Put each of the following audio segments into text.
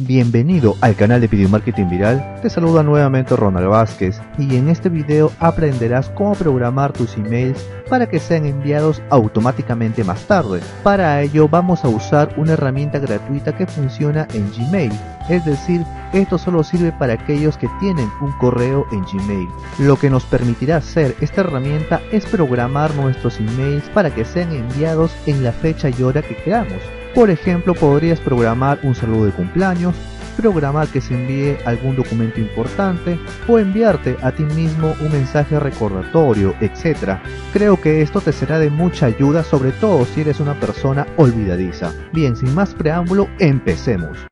Bienvenido al canal de Video Marketing Viral, te saluda nuevamente Ronald Vázquez y en este video aprenderás cómo programar tus emails para que sean enviados automáticamente más tarde. Para ello vamos a usar una herramienta gratuita que funciona en Gmail, es decir, esto solo sirve para aquellos que tienen un correo en Gmail. Lo que nos permitirá hacer esta herramienta es programar nuestros emails para que sean enviados en la fecha y hora que queramos. Por ejemplo, podrías programar un saludo de cumpleaños, programar que se envíe algún documento importante o enviarte a ti mismo un mensaje recordatorio, etc. Creo que esto te será de mucha ayuda, sobre todo si eres una persona olvidadiza. Bien, sin más preámbulo, empecemos.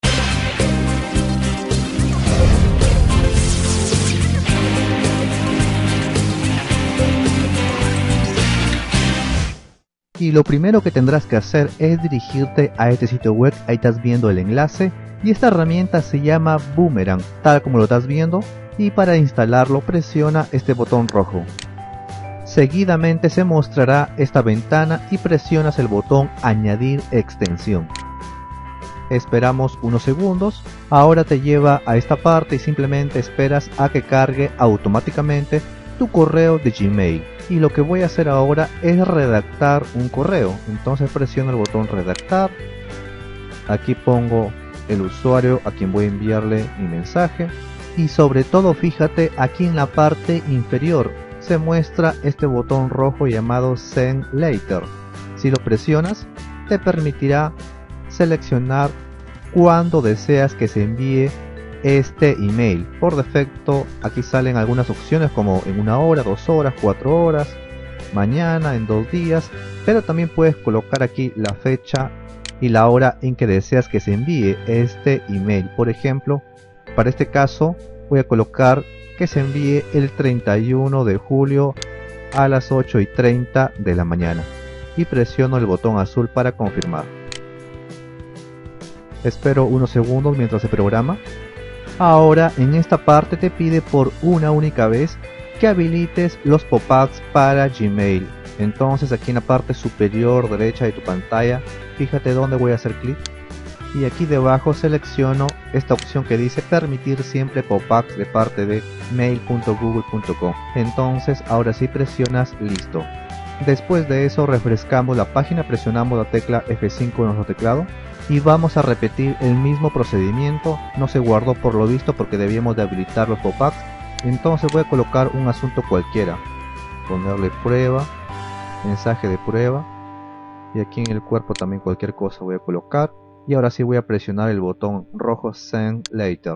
Y lo primero que tendrás que hacer es dirigirte a este sitio web, ahí estás viendo el enlace, y esta herramienta se llama Boomerang, tal como lo estás viendo, y para instalarlo presiona este botón rojo. Seguidamente se mostrará esta ventana y presionas el botón añadir extensión. Esperamos unos segundos, ahora te lleva a esta parte y simplemente esperas a que cargue automáticamente tu correo de Gmail y lo que voy a hacer ahora es redactar un correo. Entonces presiono el botón redactar. Aquí pongo el usuario a quien voy a enviarle mi mensaje. Y sobre todo fíjate aquí en la parte inferior se muestra este botón rojo llamado send later. Si lo presionas te permitirá seleccionar cuando deseas que se envíe este email. Por defecto aquí salen algunas opciones como en una hora, dos horas, cuatro horas, mañana, en dos días, pero también puedes colocar aquí la fecha y la hora en que deseas que se envíe este email. Por ejemplo, para este caso voy a colocar que se envíe el 31 de julio a las 8 y 30 de la mañana y presiono el botón azul para confirmar. Espero unos segundos mientras se programa Ahora en esta parte te pide por una única vez que habilites los pop-ups para Gmail. Entonces aquí en la parte superior derecha de tu pantalla, fíjate dónde voy a hacer clic. Y aquí debajo selecciono esta opción que dice permitir siempre pop-ups de parte de mail.google.com. Entonces ahora sí presionas listo. Después de eso refrescamos la página, presionamos la tecla F5 en nuestro teclado y vamos a repetir el mismo procedimiento. No se guardó por lo visto porque debíamos de habilitar los pop-ups. Entonces voy a colocar un asunto cualquiera. Ponerle prueba mensaje de prueba y aquí en el cuerpo también cualquier cosa voy a colocar. Y ahora sí voy a presionar el botón rojo send later.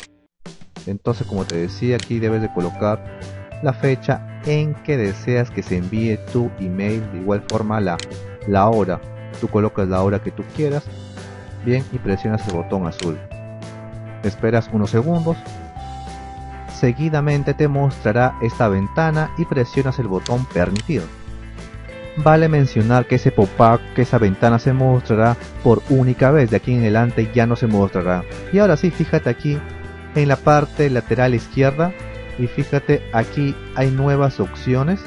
Entonces como te decía aquí debes de colocar la fecha en que deseas que se envíe tu email. De igual forma la, la hora. Tú colocas la hora que tú quieras bien y presionas el botón azul. Esperas unos segundos. Seguidamente te mostrará esta ventana y presionas el botón permitir. Vale mencionar que ese pop-up, que esa ventana se mostrará por única vez, de aquí en adelante ya no se mostrará. Y ahora sí, fíjate aquí en la parte lateral izquierda y fíjate aquí hay nuevas opciones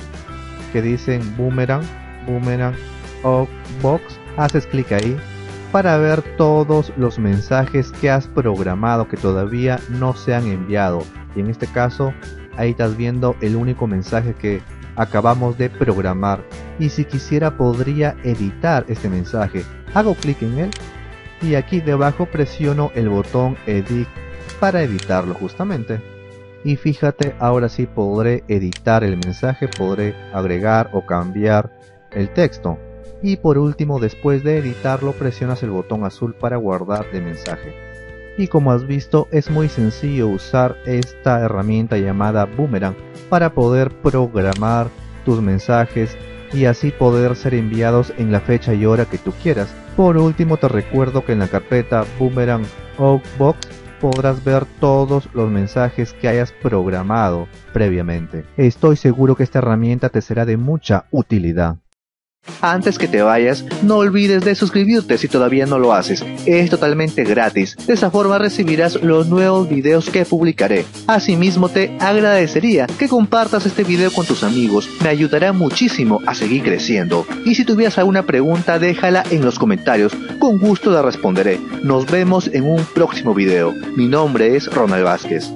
que dicen boomerang, boomerang o box. Haces clic ahí para ver todos los mensajes que has programado que todavía no se han enviado. Y en este caso, ahí estás viendo el único mensaje que acabamos de programar. Y si quisiera podría editar este mensaje. Hago clic en él y aquí debajo presiono el botón Edit para editarlo justamente. Y fíjate, ahora sí podré editar el mensaje, podré agregar o cambiar el texto y por último después de editarlo presionas el botón azul para guardar de mensaje. Y como has visto es muy sencillo usar esta herramienta llamada Boomerang para poder programar tus mensajes y así poder ser enviados en la fecha y hora que tú quieras. Por último te recuerdo que en la carpeta Boomerang Outbox podrás ver todos los mensajes que hayas programado previamente. Estoy seguro que esta herramienta te será de mucha utilidad. Antes que te vayas, no olvides de suscribirte si todavía no lo haces. Es totalmente gratis. De esa forma recibirás los nuevos videos que publicaré. Asimismo te agradecería que compartas este video con tus amigos. Me ayudará muchísimo a seguir creciendo. Y si tuvieras alguna pregunta déjala en los comentarios. Con gusto la responderé. Nos vemos en un próximo video. Mi nombre es Ronald Vázquez.